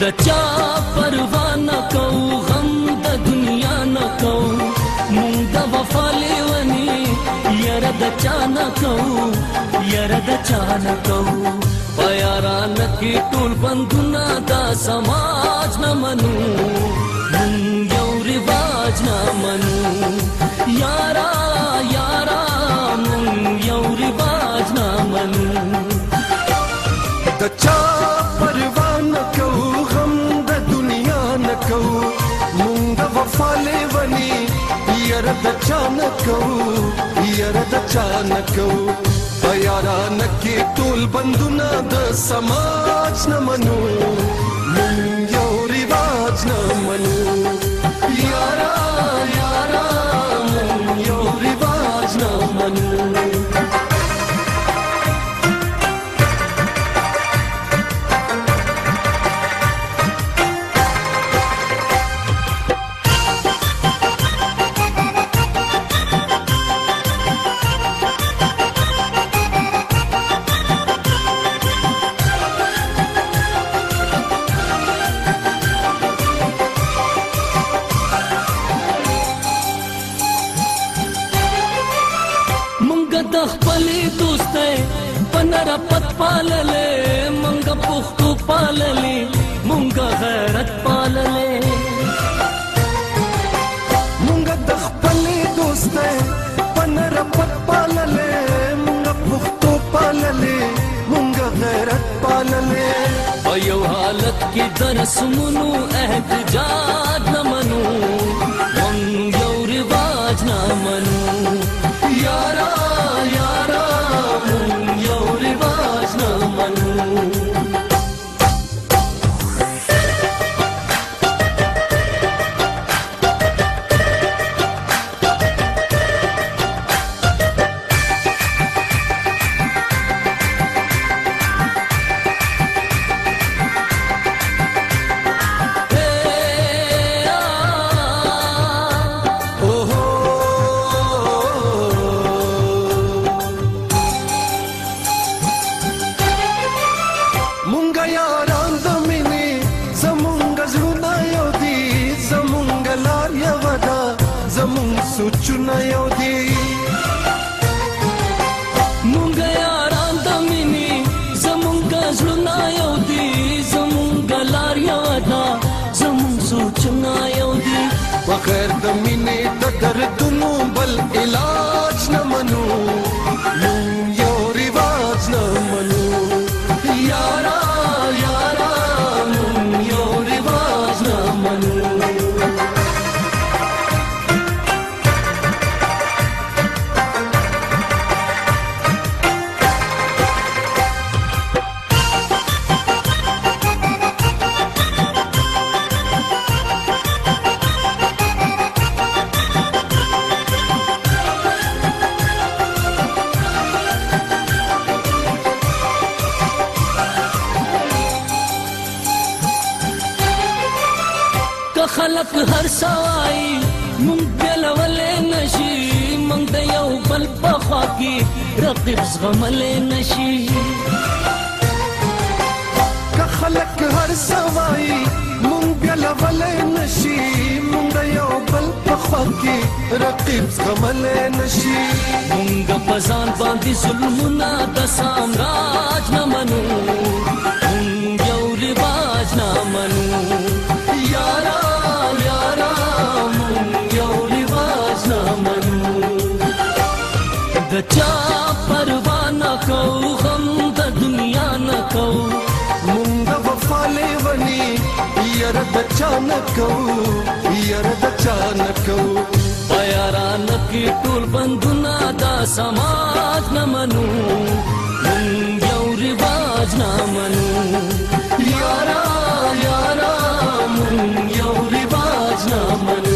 د چا پروا نه کو غم د دنیا نه کو مونږ د وفا لیونی ير د چا نه کو ير د چا نه کو پیاران کی ټول بندونه دا سماج نه منو مونږ یو رواج نه منو یارا یارا مونږ یو رواج نه منو د چا د چان کو یره د چان کو پیارانه کې ټول بندونه د سماج نه منو ನರ ಪತ್ ಪಾಲಲೆ ಮಂಗ ಪುಹ್ಕು ಪಾಲಲಿ ಮುಂಗ ಗೈರತ್ ಪಾಲಲೆ ಮುಂಗ ದಖ್ ಪಲಿ ದೋಸ್ತೆ ಪನ್ನರ ಪತ್ ಪಾಲಲೆ ಮುಂಗ ಪುಹ್ಕು ಪಾಲಲಿ ಮುಂಗ ಗೈರತ್ ಪಾಲಲೆ अयो हालत की दरस मुनु अहद जाद न मनु زمون سوچونه یو دی مونږ یاران د مینې زمونږ زړونه یو دی زمونږ لار یو ده زمون سوچونه یو دی وخیر د مینې د درد خلق هر سوای مونږ بلولې نشي مونږ د یو بل په خوا کې رقیب زغملې نشي که خلق هر سوای مونږ بلولې نشي مونږ د یو بل په خوا کې رقیب زغملې نشي مونږ په ځان باندې ظلمونه د سامراج نه منو د چا پروا نه کوو غم د دنیا نه کوو مونږ وفاله ونی یار د چا نه کوو یار د چا نه کوو پیاران کې ټول بندونه دا سماج نه منو مونږ یو رواج نه منو یارا یارا مونږ یو رواج نه منو